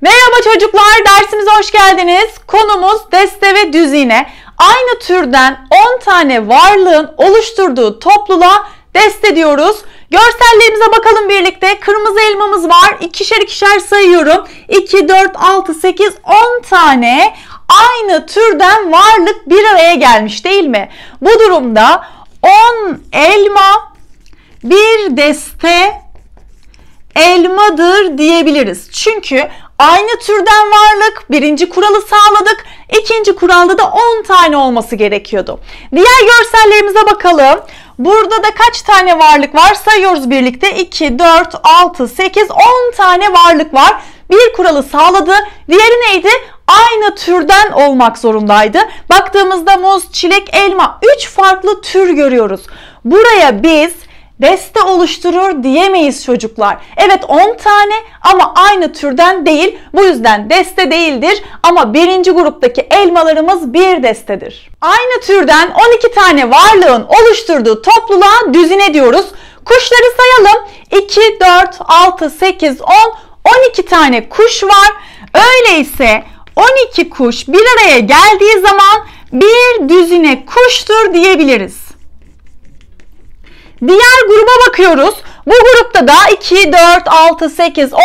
Merhaba çocuklar, dersimize hoş geldiniz. Konumuz deste ve düzine. Aynı türden 10 tane varlığın oluşturduğu topluluğa deste diyoruz. Görsellerimize bakalım birlikte. Kırmızı elmamız var. İkişer ikişer sayıyorum. 2, 4, 6, 8, 10 tane aynı türden varlık bir araya gelmiş değil mi? Bu durumda 10 elma bir deste elmadır diyebiliriz. Çünkü aynı türden varlık birinci kuralı sağladık. İkinci kuralda da 10 tane olması gerekiyordu. Diğer görsellerimize bakalım. Burada da kaç tane varlık var sayıyoruz birlikte. 2, 4, 6, 8, 10 tane varlık var. Bir kuralı sağladı. Diğeri neydi? Aynı türden olmak zorundaydı. Baktığımızda muz, çilek, elma 3 farklı tür görüyoruz. Buraya biz deste oluşturur diyemeyiz çocuklar. Evet 10 tane ama aynı türden değil. Bu yüzden deste değildir ama birinci gruptaki elmalarımız bir destedir. Aynı türden 12 tane varlığın oluşturduğu topluluğa düzine diyoruz. Kuşları sayalım. 2, 4, 6, 8, 10, 12 tane kuş var. Öyleyse 12 kuş bir araya geldiği zaman bir düzine kuştur diyebiliriz. Diğer gruba bakıyoruz. Bu grupta da 2, 4, 6, 8, 10,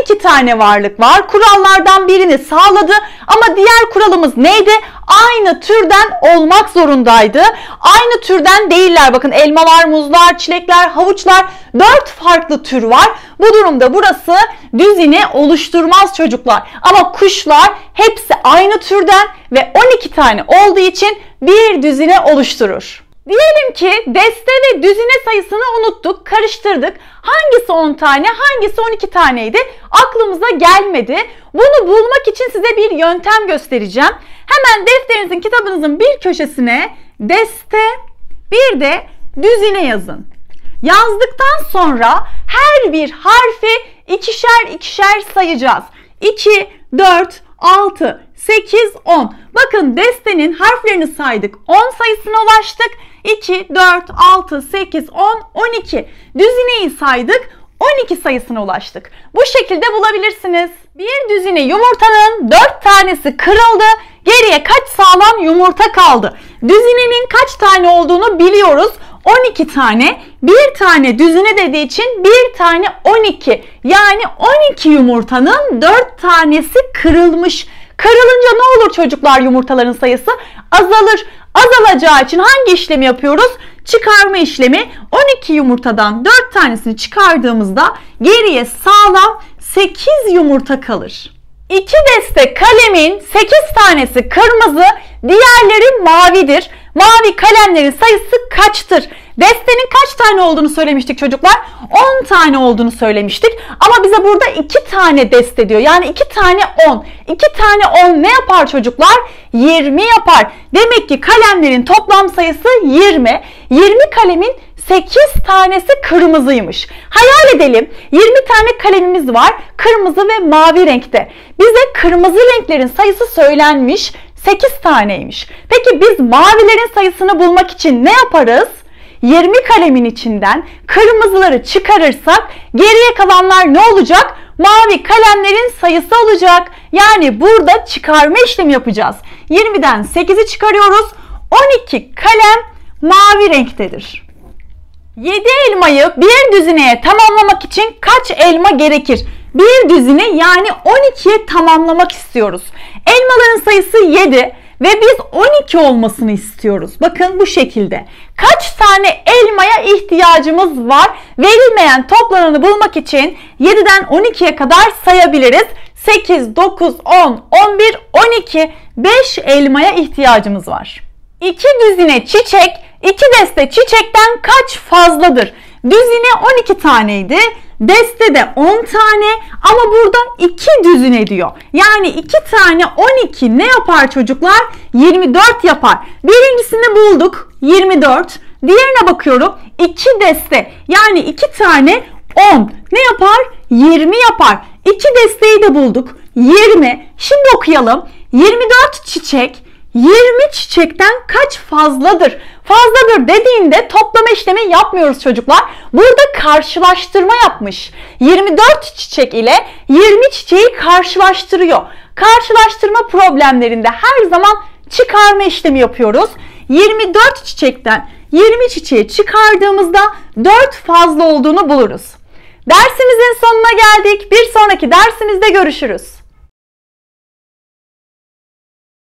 12 tane varlık var. Kurallardan birini sağladı ama diğer kuralımız neydi? Aynı türden olmak zorundaydı. Aynı türden değiller. Bakın elmalar, muzlar, çilekler, havuçlar 4 farklı tür var. Bu durumda burası düzine oluşturmaz çocuklar. Ama kuşlar hepsi aynı türden ve 12 tane olduğu için bir düzine oluşturur. Diyelim ki deste ve düzine sayısını unuttuk, karıştırdık. Hangisi 10 tane, hangisi 12 taneydi? Aklımıza gelmedi. Bunu bulmak için size bir yöntem göstereceğim. Hemen defterinizin, kitabınızın bir köşesine deste, bir de düzine yazın. Yazdıktan sonra her bir harfi ikişer ikişer sayacağız. 2, 4, 6, 8, 10. Bakın destenin harflerini saydık. 10 sayısına ulaştık. 2, 4, 6, 8, 10, 12. Düzineyi saydık. 12 sayısına ulaştık. Bu şekilde bulabilirsiniz. Bir düzine yumurtanın 4 tanesi kırıldı. Geriye kaç sağlam yumurta kaldı? Düzinenin kaç tane olduğunu biliyoruz. 12 tane. Bir tane düzine dediği için bir tane 12. Yani 12 yumurtanın 4 tanesi kırılmış. Kırılınca ne olur çocuklar yumurtaların sayısı? Azalır. Azalacağı için hangi işlemi yapıyoruz? Çıkarma işlemi. 12 yumurtadan 4 tanesini çıkardığımızda geriye sağlam 8 yumurta kalır. 2 deste kalemin 8 tanesi kırmızı, diğerleri mavidir. Mavi kalemlerin sayısı kaçtır? Destenin kaç tane olduğunu söylemiştik çocuklar? 10 tane olduğunu söylemiştik. Ama bize burada 2 tane deste diyor. Yani 2 tane 10. 2 tane 10 ne yapar çocuklar? 20 yapar. Demek ki kalemlerin toplam sayısı 20. 20 kalemin 8 tanesi kırmızıymış. Hayal edelim 20 tane kalemimiz var kırmızı ve mavi renkte. Bize kırmızı renklerin sayısı söylenmiş 8 taneymiş. Peki biz mavilerin sayısını bulmak için ne yaparız? 20 kalemin içinden kırmızıları çıkarırsak geriye kalanlar ne olacak? Mavi kalemlerin sayısı olacak. Yani burada çıkarma işlemi yapacağız. 20'den 8'i çıkarıyoruz. 12 kalem mavi renktedir. 7 elmayı bir düzineye tamamlamak için kaç elma gerekir? Bir düzine yani 12'ye tamamlamak istiyoruz. Elmaların sayısı 7 ve biz 12 olmasını istiyoruz. Bakın bu şekilde. Kaç tane elmaya ihtiyacımız var? Verilmeyen toplamını bulmak için 7'den 12'ye kadar sayabiliriz. 8, 9, 10, 11, 12, 5 elmaya ihtiyacımız var. 2 düzine çiçek, 2 deste çiçekten kaç fazladır? Düzine 12 taneydi. Destede 10 tane ama burada 2 düzine diyor. Yani 2 tane 12 ne yapar çocuklar? 24 yapar. Birincisini bulduk 24. Diğerine bakıyorum 2 deste yani 2 tane 10 ne yapar? 20 yapar. 2 desteyi de bulduk 20. Şimdi okuyalım. 24 çiçek 20 çiçekten kaç fazladır? Fazladır dediğinde toplama işlemi yapmıyoruz çocuklar. Burada karşılaştırma yapmış. 24 çiçek ile 20 çiçeği karşılaştırıyor. Karşılaştırma problemlerinde her zaman çıkarma işlemi yapıyoruz. 24 çiçekten 20 çiçeği çıkardığımızda 4 fazla olduğunu buluruz. Dersimizin sonuna geldik. Bir sonraki dersimizde görüşürüz.